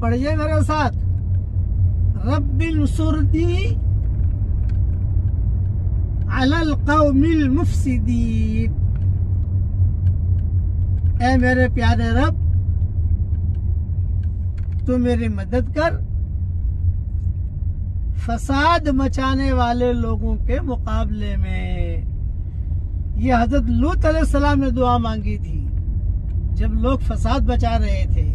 پڑھیے میرے ساتھ۔ رب انصرنی علی القوم المفسدین۔ اے میرے پیارے رب، تو میری مدد کر۔ فساد مچانے والے لوگوں کے مقابلے میں۔ یہ حضرت لوت علیہ السلام نے دعا مانگی تھی۔ جب لوگ فساد بچا رہے تھے